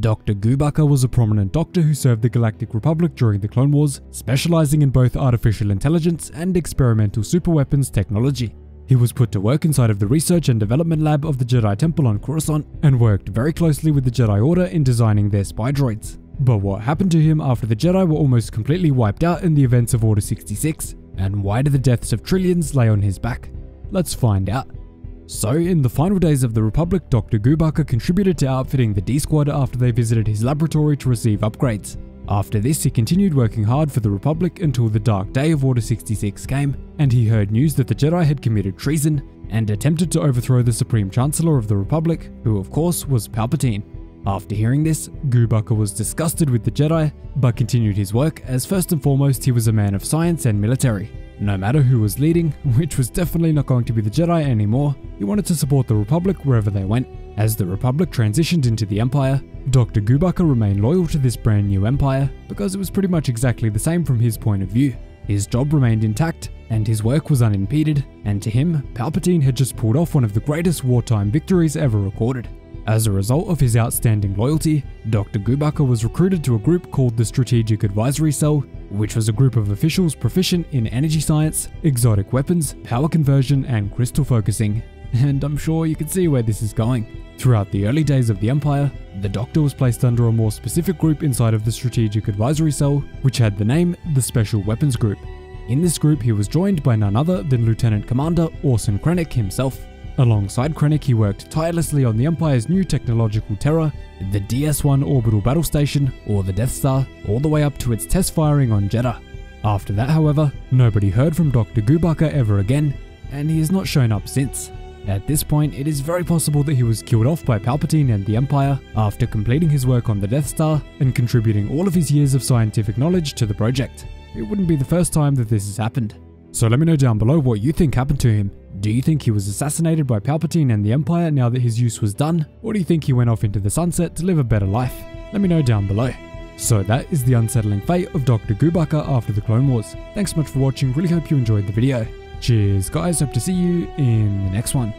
Dr. Gubacher was a prominent doctor who served the Galactic Republic during the Clone Wars, specializing in both artificial intelligence and experimental superweapons technology. He was put to work inside of the research and development lab of the Jedi Temple on Coruscant and worked very closely with the Jedi Order in designing their spy droids. But what happened to him after the Jedi were almost completely wiped out in the events of Order 66? And why do the deaths of trillions lay on his back? Let's find out. So, in the final days of the Republic, Dr. Gubacher contributed to outfitting the D Squad after they visited his laboratory to receive upgrades. After this, he continued working hard for the Republic until the dark day of Order 66 came, and he heard news that the Jedi had committed treason and attempted to overthrow the Supreme Chancellor of the Republic, who of course was Palpatine. After hearing this, Gubacher was disgusted with the Jedi, but continued his work as first and foremost he was a man of science and military. No matter who was leading, which was definitely not going to be the Jedi anymore, he wanted to support the Republic wherever they went. As the Republic transitioned into the Empire, Dr. Gubacher remained loyal to this brand new empire because it was pretty much exactly the same from his point of view. His job remained intact, and his work was unimpeded, and to him, Palpatine had just pulled off one of the greatest wartime victories ever recorded. As a result of his outstanding loyalty, Dr. Gubacher was recruited to a group called the Strategic Advisory Cell, which was a group of officials proficient in energy science, exotic weapons, power conversion, and crystal focusing. And I'm sure you can see where this is going. Throughout the early days of the Empire, the Doctor was placed under a more specific group inside of the Strategic Advisory Cell, which had the name the Special Weapons Group. In this group, he was joined by none other than Lieutenant Commander Orson Krennic himself. Alongside Krennic, he worked tirelessly on the Empire's new technological terror, the DS-1 orbital battle station, or the Death Star, all the way up to its test firing on Jedha. After that, however, nobody heard from Dr. Gubacher ever again, and he has not shown up since. At this point, it is very possible that he was killed off by Palpatine and the Empire after completing his work on the Death Star and contributing all of his years of scientific knowledge to the project. It wouldn't be the first time that this has happened. So let me know down below what you think happened to him. Do you think he was assassinated by Palpatine and the Empire now that his use was done? Or do you think he went off into the sunset to live a better life? Let me know down below. So that is the unsettling fate of Dr. Gubacher after the Clone Wars. Thanks so much for watching, really hope you enjoyed the video. Cheers guys, hope to see you in the next one.